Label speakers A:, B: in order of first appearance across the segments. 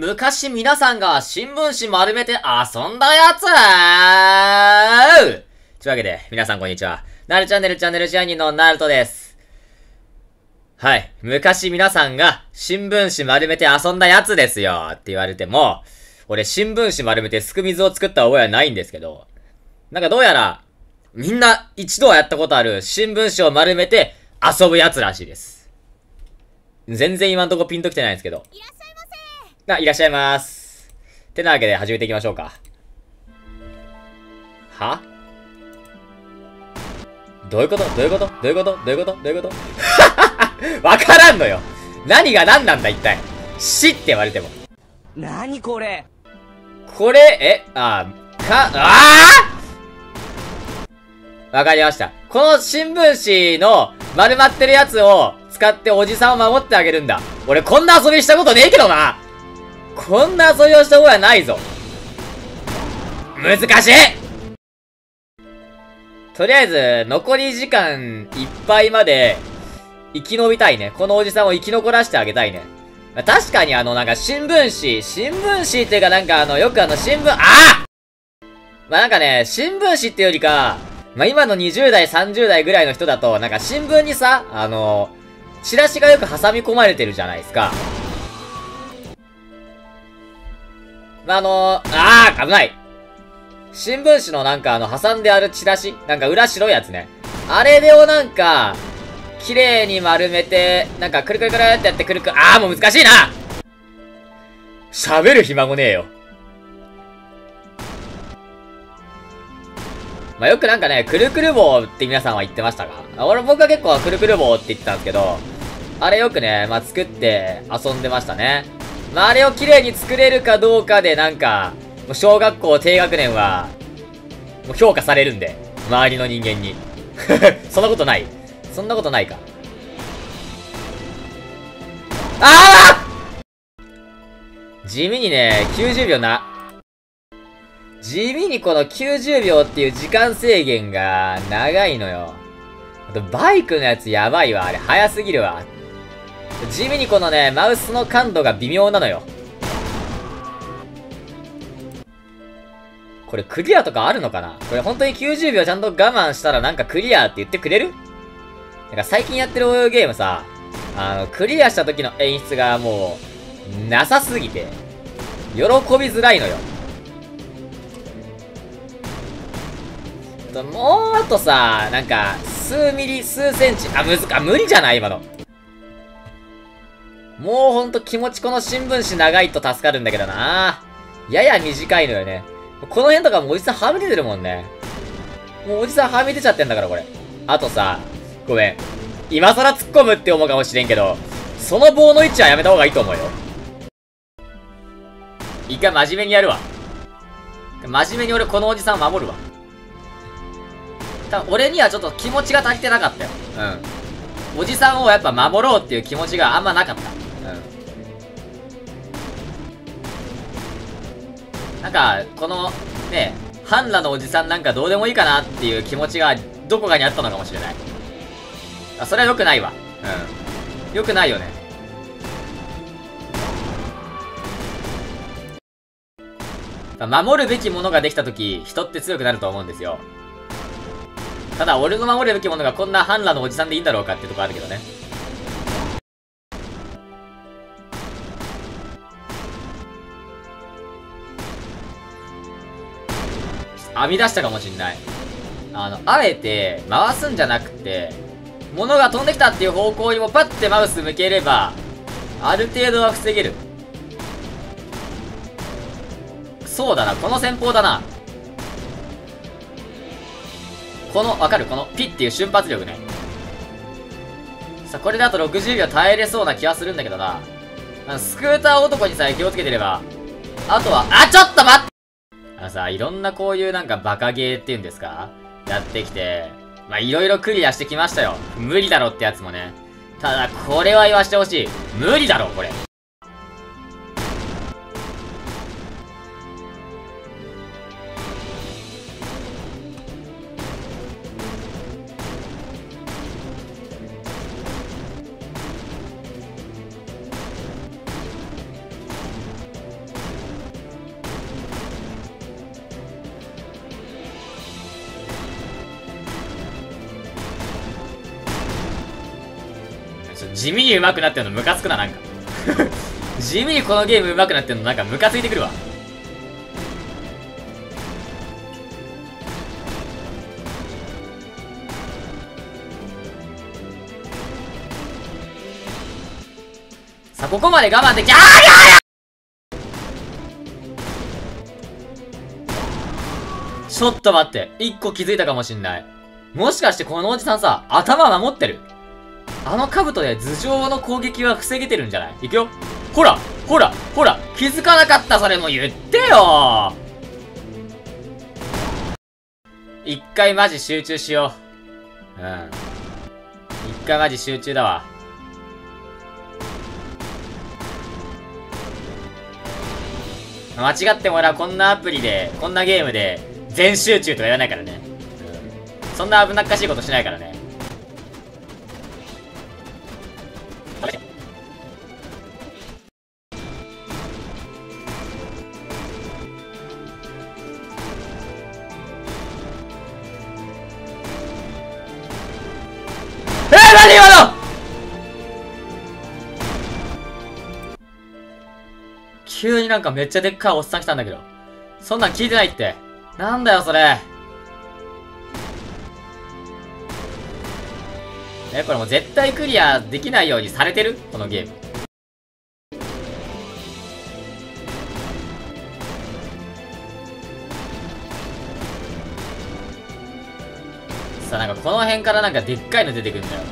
A: 昔皆さんが新聞紙丸めて遊んだやつというわけで、皆さんこんにちは。なるチャンネルチャンネルジャーニーのナルトです。はい。昔皆さんが新聞紙丸めて遊んだやつですよって言われても、俺新聞紙丸めてすく水を作った覚えはないんですけど、なんかどうやら、みんな一度はやったことある新聞紙を丸めて遊ぶやつらしいです。全然今んとこピンときてないんですけど。あ、いらっしゃいます。てなわけで始めていきましょうか。は？どういうこと？どういうこと？どういうこと？どういうこと？どういうこと？わからんのよ。何が何なんだ一体。死って言われても。
B: 何これ？
A: これ、え、あ、か、ああわかりました。この新聞紙の丸まってるやつを使っておじさんを守ってあげるんだ。俺こんな遊びしたことねえけどなこんな遊びをしたことはないぞ。難しいとりあえず、残り時間いっぱいまで、生き延びたいね。このおじさんを生き残らせてあげたいね。確かにあの、なんか新聞紙、新聞紙っていうかなんかあの、よくあの、新聞、あまあなんかね、新聞紙っていうよりか、まあ今の20代、30代ぐらいの人だと、なんか新聞にさ、あの、チラシがよく挟み込まれてるじゃないですか。あ、のー、あー危ない新聞紙のなんかあの、挟んであるチラシ？なんか裏白いやつね。あれでをなんか、綺麗に丸めて、なんかくるくるくるってやってくるくる、あーもう難しいな喋る暇もねえよ。まあ、よくなんかね、くるくる棒って皆さんは言ってましたが、俺僕は結構くるくる棒って言ってたんですけど、あれよくね、まあ、作って遊んでましたね。まあ、あれを綺麗に作れるかどうかでなんか、もう小学校低学年は、もう評価されるんで、周りの人間に。そんなことないそんなことないか。ああ地味にね、90秒な。地味にこの90秒っていう時間制限が長いのよ。あとバイクのやつやばいわ。あれ早すぎるわ。地味にこのね、マウスの感度が微妙なのよ。これクリアとかあるのかな？これ本当に90秒ちゃんと我慢したらなんかクリアって言ってくれる？なんか最近やってるゲームさ、あの、クリアした時の演出がもう、なさすぎて、喜びづらいのよ。もうあとさ、なんか、数ミリ、数センチ、あ、むずか、無理じゃない？今の。もうほんと気持ちこの新聞紙長いと助かるんだけどな。やや短いのよね。この辺とかもうおじさんはみ出てるもんね。もうおじさんはみ出ちゃってんだからこれ。あとさ、ごめん。今更突っ込むって思うかもしれんけど、その棒の位置はやめた方がいいと思うよ。一回真面目にやるわ。真面目に俺このおじさん守るわ。多分俺にはちょっと気持ちが足りてなかったよ。うん。おじさんをやっぱ守ろうっていう気持ちがあんまなかった。なんか、この、ね、ハンラのおじさんなんかどうでもいいかなっていう気持ちがどこかにあったのかもしれない。あ、それは良くないわ。うん。良くないよね。守るべきものができたとき、人って強くなると思うんですよ。ただ、俺の守るべきものがこんなハンラのおじさんでいいんだろうかってとこあるけどね。編み出したかもしんない。あの、あえて回すんじゃなくて、物が飛んできたっていう方向にもパッてマウス向ければ、ある程度は防げる。そうだな、この戦法だな。この、わかる？このピッっていう瞬発力ね。さ、これだと60秒耐えれそうな気はするんだけどな。スクーター男にさえ気をつけてれば。あとは、あ、ちょっと待ってあのさ、いろんなこういうなんかバカゲーっていうんですか？やってきて、まあ、いろいろクリアしてきましたよ。無理だろってやつもね。ただ、これは言わしてほしい。無理だろ、これ。地味に上手くなってんのムカつくな、なんか。地味にこのゲーム上手くなってんのなんかムカついてくるわ。さあ、ここまで我慢でき、あーやちょっと待って。一個気づいたかもしんない。もしかしてこのおじさんさ、頭守ってるあの兜で頭上の攻撃は防げてるんじゃない？いくよほらほらほら気づかなかったそれも言ってよ一回マジ集中しよう。うん。一回マジ集中だわ。間違っても俺はこんなアプリで、こんなゲームで、全集中とか言わないからね。うん。そんな危なっかしいことしないからね。えー、何今の？急になんかめっちゃでっかいおっさん来たんだけど。そんなん聞いてないって。なんだよ、それ。え、これもう絶対クリアできないようにされてる？このゲーム。なんかこの辺からなんかでっかいの出てくるんだよ。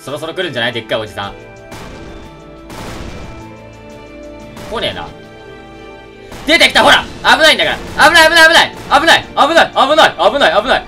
A: そろそろ来るんじゃない？でっかいおじさん。来ねえな。出てきたほら！危ないんだから。危ない危ない危ない！危ない！危ない！危ない！危ない！危ない！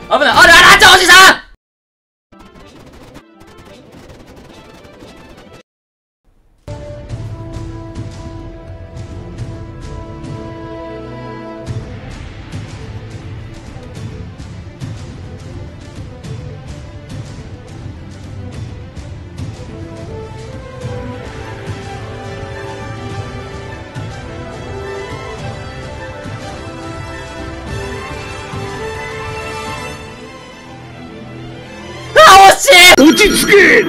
C: 落ち着け。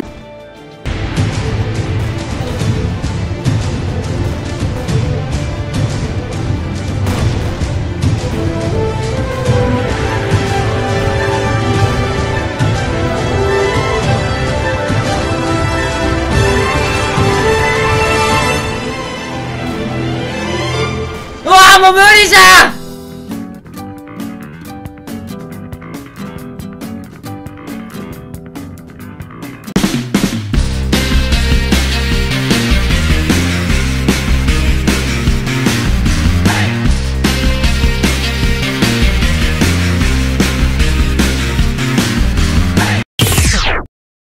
A: うわもう無理じゃん。